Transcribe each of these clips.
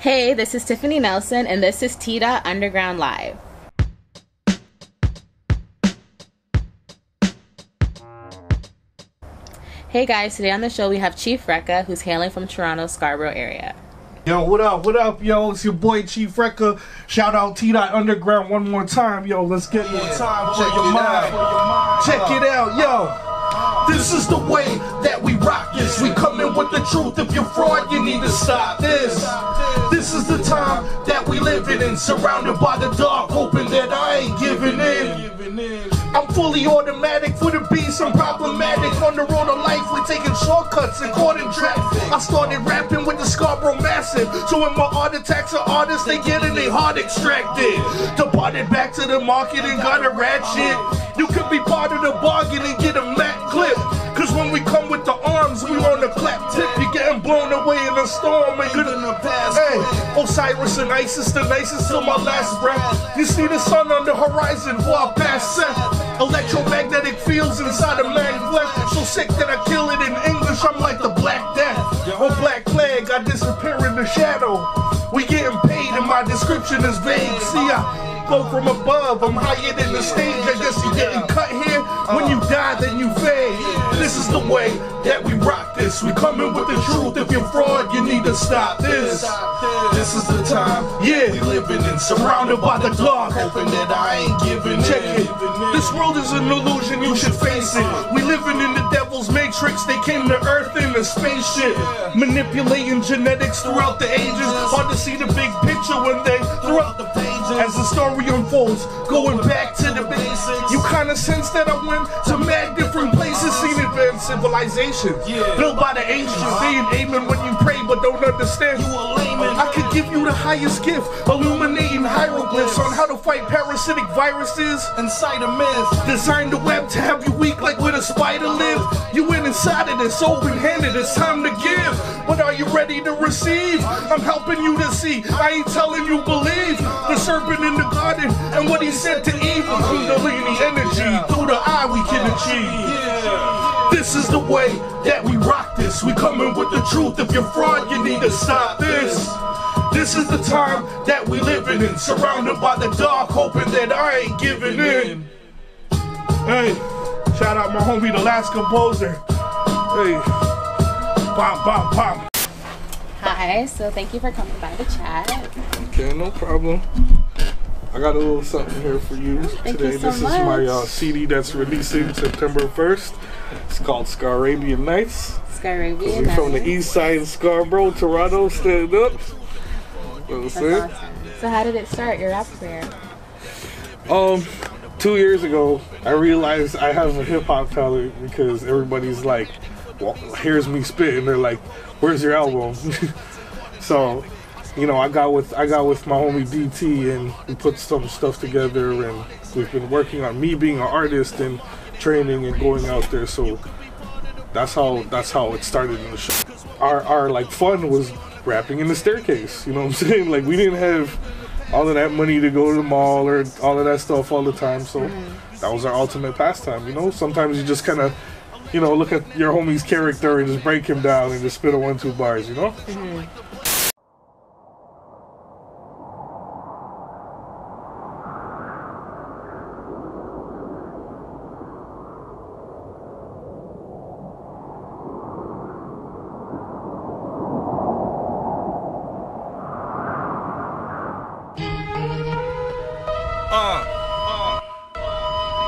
Hey, this is Tiffany Nelson, and this is T Dot Underground Live. Hey guys, today on the show we have Chief Reckah, who's hailing from Toronto, Scarborough area. Yo, what up? What up, yo? It's your boy Chief Reckah. Shout out T Dot Underground one more time, yo. Let's get more time. Check your mind. Check it out, yo. This is the way that we rock this. We come in with the truth. If you're fraud, you need to stop this. This is the time that we living in, surrounded by the dark, hoping that I ain't giving in. I'm fully automatic for the beast. I'm problematic on the road of life. We're taking shortcuts and caught in traffic. I started rapping with the Scarborough Massive. So when my art attacks are artists, they get getting their heart extracted. Departed back to the market and got a ratchet. You could be part of the bargain and get a mat clip. Storm. Ain't good in the past. Hey, Osiris and Isis, the nicest till my last breath. You see the sun on the horizon, far past Seth. Electromagnetic fields inside of man flesh. So sick that I kill it in English. I'm like the Black Death. Or oh, Black Plague, I disappear in the shadow. We getting paid and my description is vague. See, I flow from above. I'm higher than the stage. I guess you getting cut here. When you die, then you fade. This is the way that we rock this. We coming with the truth. If you're fraud, you need to stop this. This is the time. Yeah, we living in, surrounded by the dark. Hoping that I ain't giving Check it. This world is an illusion. You should face it. We living in the devil's matrix. They came to Earth in a spaceship, manipulating genetics throughout the ages. Hard to see the big picture when they throughout the pages. As the story unfolds, going back to the basics. You kinda sense that I went to mad civilization built by the ancients. They ain't aiming when you pray, but don't understand. You a layman. I could give you the highest gift, illuminating hieroglyphs on how to fight parasitic viruses inside a myth. Design the web to have you weak like where the spider live. You went inside of this open-handed. It's time to give. But are you ready to receive? I'm helping you to see. I ain't telling you believe. The serpent in the garden and what he said to Eve. Kundalini energy through the eye we can achieve. This is the way that we rock this. We coming with the truth. If you're fraud, you need to stop this. This is the time that we living in, surrounded by the dark, hoping that I ain't giving in. Hey, shout out my homie, the last composer. Hey, bam, bam, bam. Hi, so thank you for coming by the chat. Okay, no problem. I got a little something here for you Thank today. you so this is my uh. CD that's releasing September 1st. It's called Scarabian Nights. Skyrabian. We from the east side of Scarborough, Toronto, stand up. That's awesome. So how did it start, your rap career? Um, two years ago, I realized I have a hip hop talent because everybody's like, well, here's me spitting. They're like, where's your album? so, you know, I got with I got with my homie DT and we put some stuff together and we've been working on me being an artist and training and going out there. So that's how that's how it started in the show. Our our like fun was rapping in the staircase. You know what I'm saying? Like we didn't have all of that money to go to the mall or all of that stuff all the time. So that was our ultimate pastime. You know, sometimes you just kind of you know look at your homie's character and just break him down and just spit a one two bars. You know. Uh,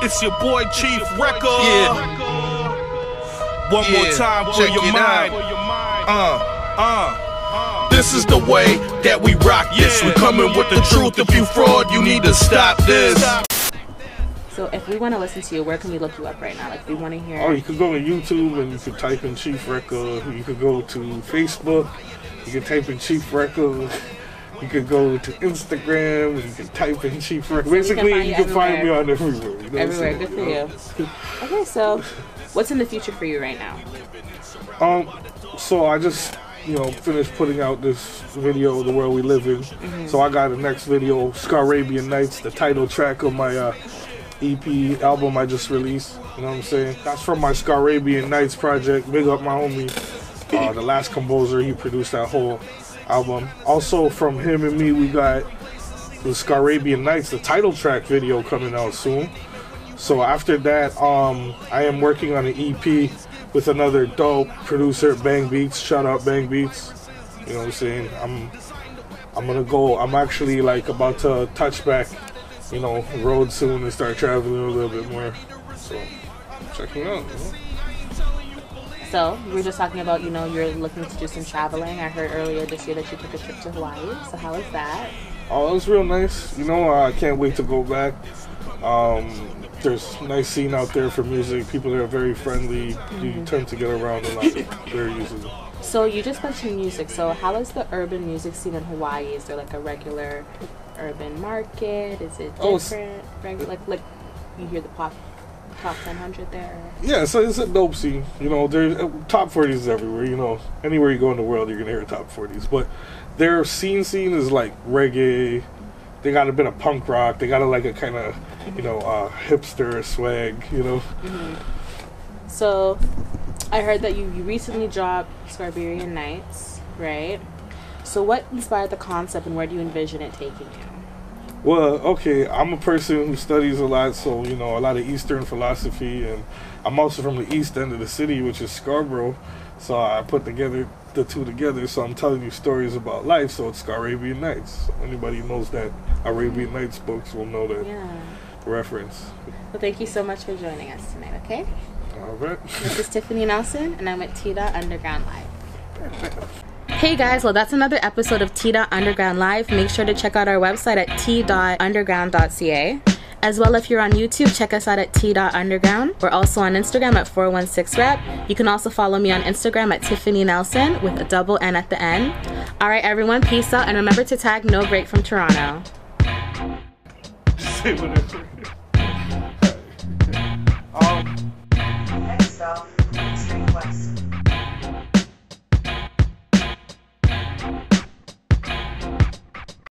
it's your boy Chief Reckah. Yeah. One more Yeah, time for check your it mind. out. Uh, uh. This is the way that we rock this. We coming with the truth. If you fraud, you need to stop this. So if we want to listen to you, where can we look you up right now? Like, if we want to hear. Oh, you could go to YouTube and you could type in Chief Reckah. You could go to Facebook. You could type in Chief Reckah. You could go to Instagram. You can type in Chief. Basically, find you you can find me on everywhere. You know Everywhere, good for You you. Okay, so what's in the future for you right now? Um, so I just, you know, finished putting out this video, The World We Live In. So I got the next video, Scarabian Nights, the title track of my uh, EP album I just released. You know what I'm saying? That's from my Scarabian Nights project. Big up my homie, uh, the last composer. He produced that whole album. Also from him and me, we got the Scarabian Nights, the title track video coming out soon. So after that, um, I am working on an EP with another dope producer, Bang Beats. Shout out Bang Beats. You know what I'm saying? I'm I'm gonna go. I'm actually like about to touch back, you know, road soon and start traveling a little bit more. So check me out. You know? So we were just talking about, you know, you're looking to do some traveling. I heard earlier this year that you took a trip to Hawaii. So how was that? Oh, it was real nice. You know, I can't wait to go back. Um, there's nice scene out there for music. People are very friendly. You tend to get around a lot very easily. So you just mentioned music. So how is the urban music scene in Hawaii? Is there like a regular urban market? Is it Oh, different? Regu- like like you hear the pop top 100 there. Yeah, so it's a dope scene. You know, there's uh, top 40s everywhere. You know, anywhere you go in the world, you're gonna hear top 40s. But their scene scene is like reggae. They got a bit of punk rock. They got a like a kind of you know uh, hipster swag. You know. So I heard that you, you recently dropped Scarabian Nights, right? So what inspired the concept and where do you envision it taking you? Well, okay, I'm a person who studies a lot, so you know a lot of Eastern philosophy, and I'm also from the east end of the city, which is Scarborough. So I put together the two together. So I'm telling you stories about life. So it's Scarabian Nights. Anybody who knows that Arabian mm. Nights books will know that Yeah. reference. Well, thank you so much for joining us tonight, okay? All right. This is Tiffany Nelson, and I'm at Tita Underground Live. Hey guys, well, that's another episode of T. Underground Live. Make sure to check out our website at t.underground.ca. As well, if you're on YouTube, check us out at t.underground. We're also on Instagram at 416rep. You can also follow me on Instagram at Tiffany Nelson with a double N at the end. All right, everyone, peace out, and remember to tag No Break from Toronto. Say whatever. um, Next stop, Street West.